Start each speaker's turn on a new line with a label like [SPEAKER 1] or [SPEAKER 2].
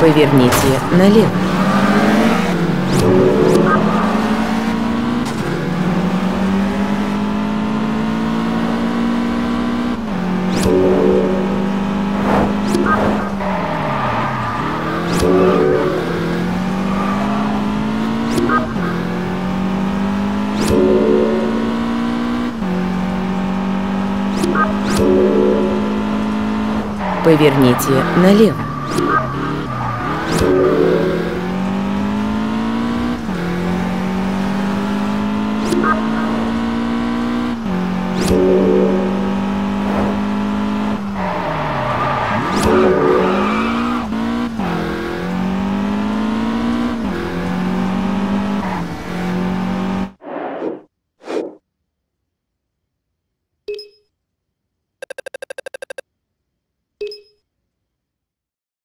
[SPEAKER 1] Поверните налево. Поверните налево.